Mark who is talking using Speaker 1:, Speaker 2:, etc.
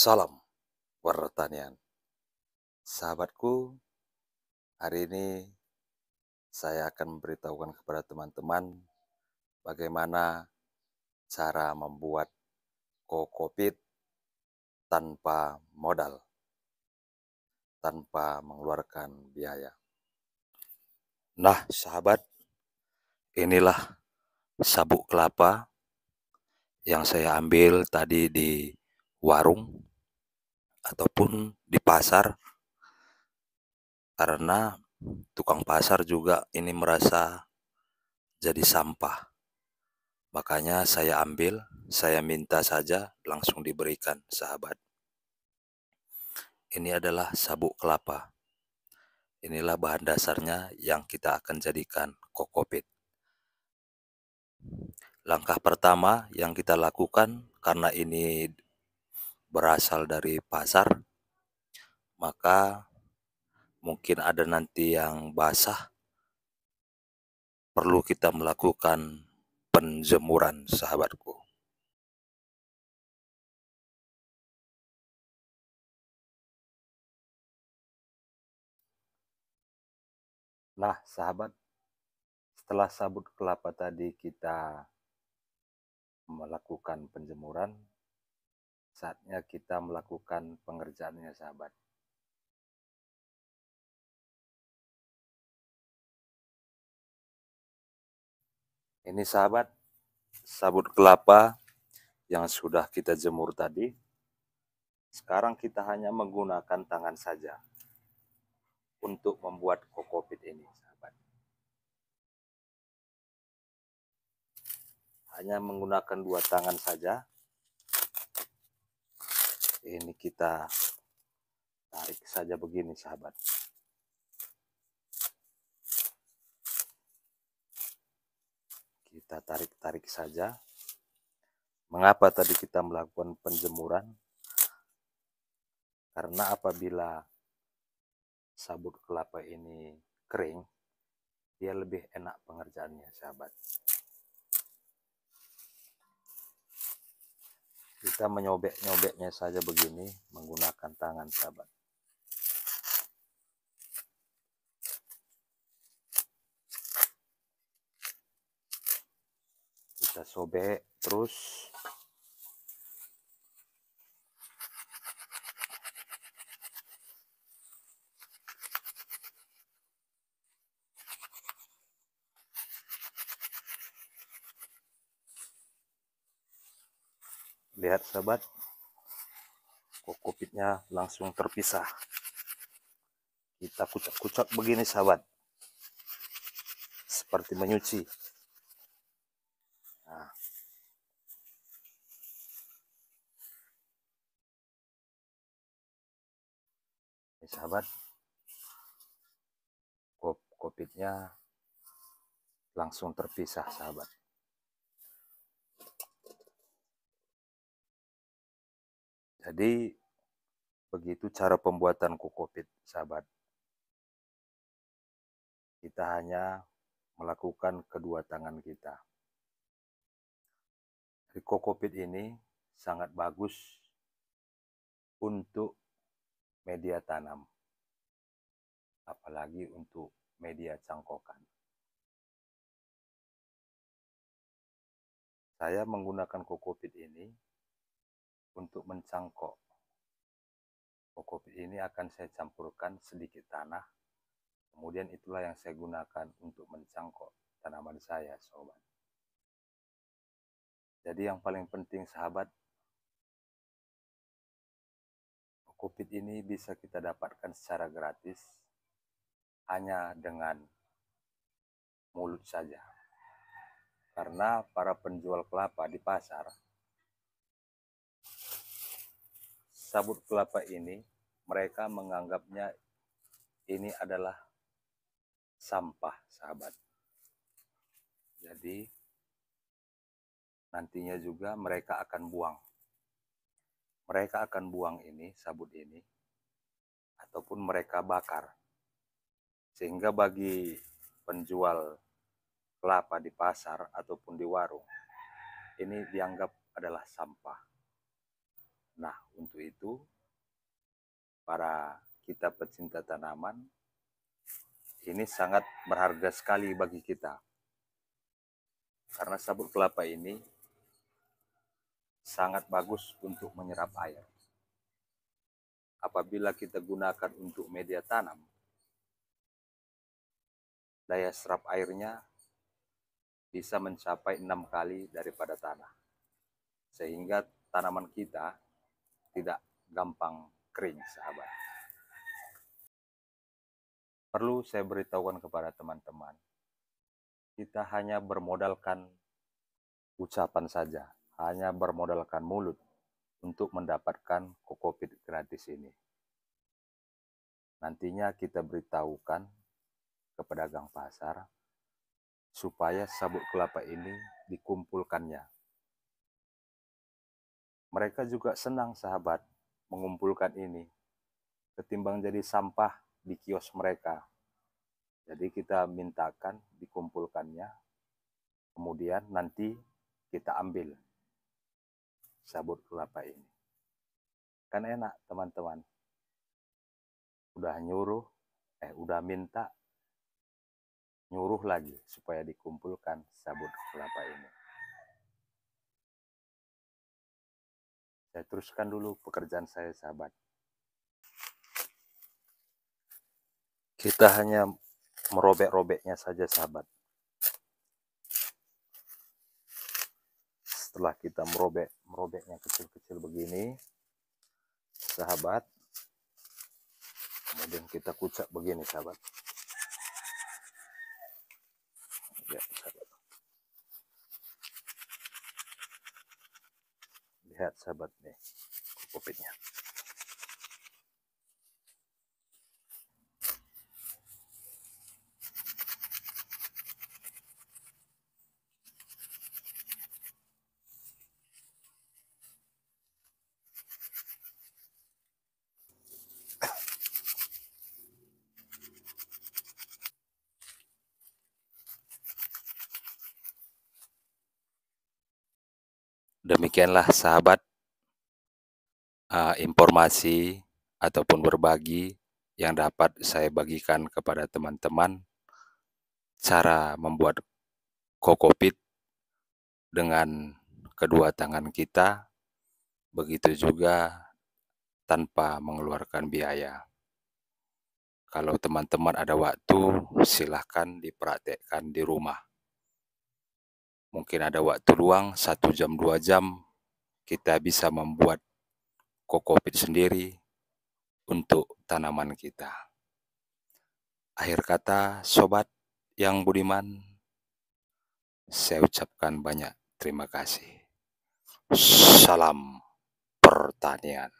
Speaker 1: Salam pertanian. Sahabatku, hari ini saya akan memberitahukan kepada teman-teman bagaimana cara membuat kokopit tanpa modal, tanpa mengeluarkan biaya. Nah, sahabat, inilah sabuk kelapa yang saya ambil tadi di warung ataupun di pasar karena tukang pasar juga ini merasa jadi sampah. Makanya saya ambil, saya minta saja langsung diberikan sahabat. Ini adalah sabuk kelapa. Inilah bahan dasarnya yang kita akan jadikan kokopit. Langkah pertama yang kita lakukan karena ini berasal dari pasar, maka mungkin ada nanti yang basah, perlu kita melakukan penjemuran sahabatku. Nah, sahabat, setelah sabut kelapa tadi kita melakukan penjemuran, saatnya kita melakukan pengerjaannya, sahabat. Ini sahabat, sabut kelapa yang sudah kita jemur tadi. Sekarang kita hanya menggunakan tangan saja untuk membuat kokopit ini, sahabat. Hanya menggunakan dua tangan saja. Ini kita tarik saja begini, sahabat. kita tarik-tarik saja. Mengapa tadi kita melakukan penjemuran? Karena apabila sabut kelapa ini kering, dia lebih enak pengerjaannya, sahabat. Kita menyobek-nyobeknya saja begini menggunakan tangan, sahabat. kita sobek terus lihat sahabat. Kokopitnya langsung terpisah. Kita kucak-kucak begini sahabat. Seperti menyuci. Sahabat. Kopitnya langsung terpisah sahabat jadi begitu cara pembuatan kokopit sahabat. Kita hanya melakukan kedua tangan kita. Jadi kokopit ini sangat bagus untuk media tanam, apalagi untuk media cangkokan. Saya menggunakan kokopit ini untuk mencangkok. Kokopit ini akan saya campurkan sedikit tanah, kemudian itulah yang saya gunakan untuk mencangkok tanaman saya, sobat. Jadi yang paling penting sahabat, COVID ini bisa kita dapatkan secara gratis hanya dengan mulut saja. Karena para penjual kelapa di pasar, sabut kelapa ini mereka menganggapnya ini adalah sampah, sahabat. Jadi nantinya juga mereka akan buang mereka akan buang ini, sabut ini, ataupun mereka bakar. Sehingga bagi penjual kelapa di pasar ataupun di warung, ini dianggap adalah sampah. Nah, Untuk itu, para kita pecinta tanaman, ini sangat berharga sekali bagi kita. Karena sabut kelapa ini sangat bagus untuk menyerap air. Apabila kita gunakan untuk media tanam, daya serap airnya bisa mencapai enam kali daripada tanah. Sehingga tanaman kita tidak gampang kering, sahabat. Perlu saya beritahukan kepada teman-teman, kita hanya bermodalkan ucapan saja, hanya bermodalkan mulut untuk mendapatkan kokopit gratis ini. Nantinya kita beritahukan ke pedagang pasar supaya sabut kelapa ini dikumpulkannya. Mereka juga senang sahabat mengumpulkan ini, ketimbang jadi sampah di kios mereka. Jadi kita mintakan dikumpulkannya, kemudian nanti kita ambil sabut kelapa ini. Kan enak teman-teman. Udah nyuruh, eh udah minta, nyuruh lagi supaya dikumpulkan sabut kelapa ini. Saya teruskan dulu pekerjaan saya sahabat. Kita hanya merobek-robeknya saja sahabat. Setelah kita merobek merobeknya kecil-kecil begini, sahabat, kemudian kita kucak begini sahabat. Lihat sahabat nih, kopitnya. Demikianlah sahabat uh, informasi ataupun berbagi yang dapat saya bagikan kepada teman-teman cara membuat kokopit dengan kedua tangan kita, begitu juga tanpa mengeluarkan biaya. Kalau teman-teman ada waktu, silahkan dipraktekkan di rumah mungkin ada waktu luang satu jam dua jam kita bisa membuat kokopit sendiri untuk tanaman kita. Akhir kata, sobat yang budiman, saya ucapkan banyak terima kasih. Salam pertanian.